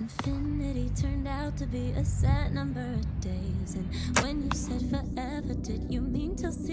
Infinity turned out to be a set number of days. And when you said forever, did you mean to see?